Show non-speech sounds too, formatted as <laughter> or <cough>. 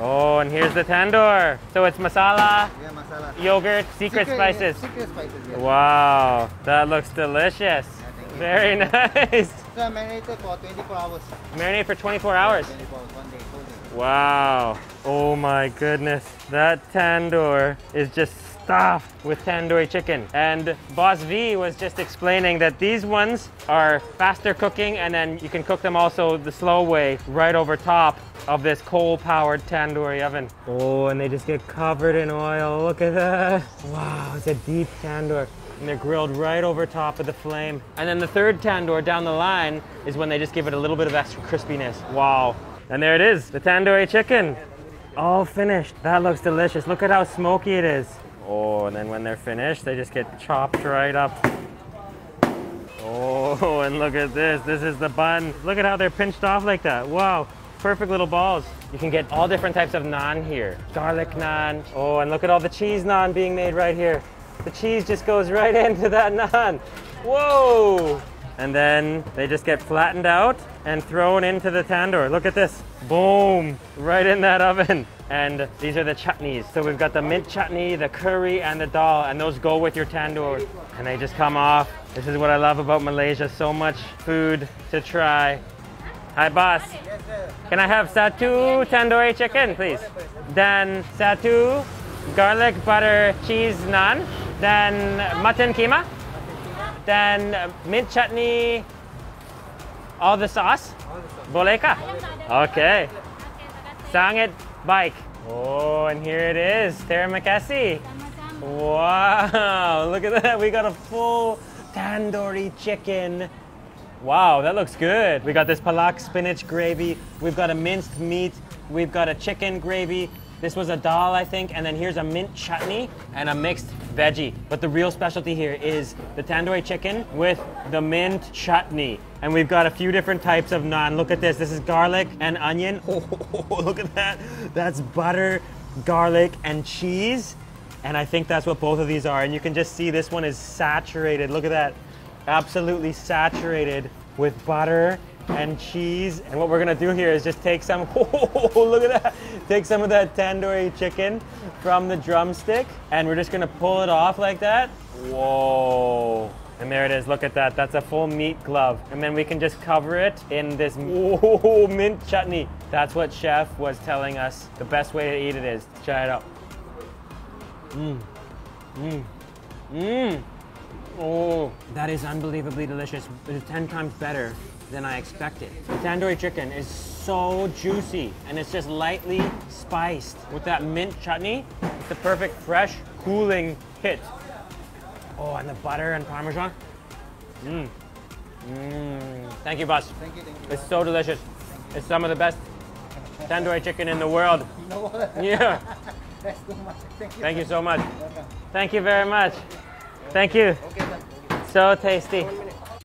Oh, and here's the tandoor. So it's masala, Yeah, masala. yogurt, secret, spices. Yeah, secret spices, yeah. Wow, that looks delicious. Very <laughs> nice. So marinated for 24 hours. Marinate for 24 hours. 24 hours, one day, full day. Wow. Oh my goodness. That tandoor is just stuffed with tandoori chicken. And Boss V was just explaining that these ones are faster cooking and then you can cook them also the slow way right over top of this coal-powered tandoori oven. Oh, and they just get covered in oil. Look at that. Wow, it's a deep tandoor. And they're grilled right over top of the flame. And then the third tandoor down the line is when they just give it a little bit of extra crispiness. Wow. And there it is, the tandoori chicken. All finished. That looks delicious. Look at how smoky it is. Oh, and then when they're finished, they just get chopped right up. Oh, and look at this. This is the bun. Look at how they're pinched off like that. Wow. Perfect little balls. You can get all different types of naan here. Garlic naan. Oh, and look at all the cheese naan being made right here. The cheese just goes right <laughs> into that naan. Whoa! And then they just get flattened out and thrown into the tandoor. Look at this. Boom! Right in that oven. And these are the chutneys. So we've got the mint chutney, the curry, and the dal, and those go with your tandoor. And they just come off. This is what I love about Malaysia. So much food to try. Hi, boss. Yes. Can I have satu tandoori chicken, please? Then satu garlic butter cheese naan. Then mutton keema. Then mint chutney. All the sauce. Boleh kah? Okay. Sangit baik. Oh, and here it is. Terima kasih. Wow, <laughs> look at that. We got a full tandoori chicken. Wow, that looks good. We got this palak spinach gravy. We've got a minced meat. We've got a chicken gravy. This was a dal, I think, and then here's a mint chutney and a mixed veggie. But the real specialty here is the tandoori chicken with the mint chutney. And we've got a few different types of naan. Look at this. This is garlic and onion. <laughs> Oh, look at that. That's butter, garlic, and cheese. And I think that's what both of these are. And you can just see this one is saturated. Look at that. Absolutely saturated with butter and cheese. And what we're gonna do here is just take some, <laughs> oh, look at that. Take some of that tandoori chicken from the drumstick and we're just gonna pull it off like that. Whoa. And there it is, look at that. That's a full meat glove. And then we can just cover it in this <laughs> mint chutney. That's what chef was telling us the best way to eat it is. Try it out. Mmm. Mmm. Mmm. Oh, that is unbelievably delicious. It is 10 times better than I expected. The tandoori chicken is so juicy and it's just lightly spiced with that mint chutney. It's the perfect fresh, cooling hit. Oh, and the butter and parmesan. Mmm. Mmm. Thank you, boss. Thank you, thank you. It's so delicious. It's some of the best tandoori chicken in the world. You know what? Yeah. <laughs> That's too much. Thank you. Thank you so much. Thank you very much. Thank you. Okay. So tasty.